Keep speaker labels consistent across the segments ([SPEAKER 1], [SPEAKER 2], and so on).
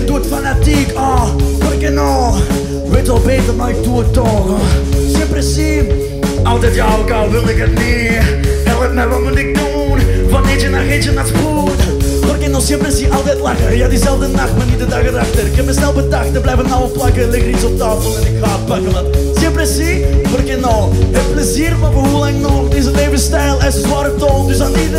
[SPEAKER 1] Ik doe het fanatiek, oh, voor en all. Weet wel beter, maar ik doe het toch. Ah. Simpliciem, altijd jou, ook al wil ik het niet. Help mij, wat moet ik doen? Van eentje naar nou, eentje, naar nou spoed. Ik in all mensen die altijd lachen Ja, diezelfde nacht, maar niet de dag erachter Ik heb me snel bedacht, er blijven oude plakken leg er iets op tafel en ik ga het pakken Want precie, voor ik all. Heb plezier, maar voor hoe lang nog? Deze levensstijl is een zware toon, dus aan niet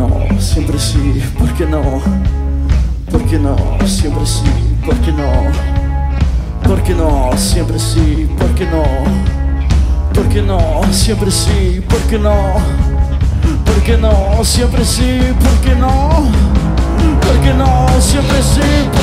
[SPEAKER 1] no? Siempre sí, ¿por qué no? ¿Por qué no? Siempre sí, ¿por qué no? ¿Por qué no? Siempre sí, ¿por qué no? ¿Por qué no? Siempre sí, ¿por qué no? ¿Por qué no? Siempre sí, ¿por qué no? ¿Por qué no? Siempre sí, no?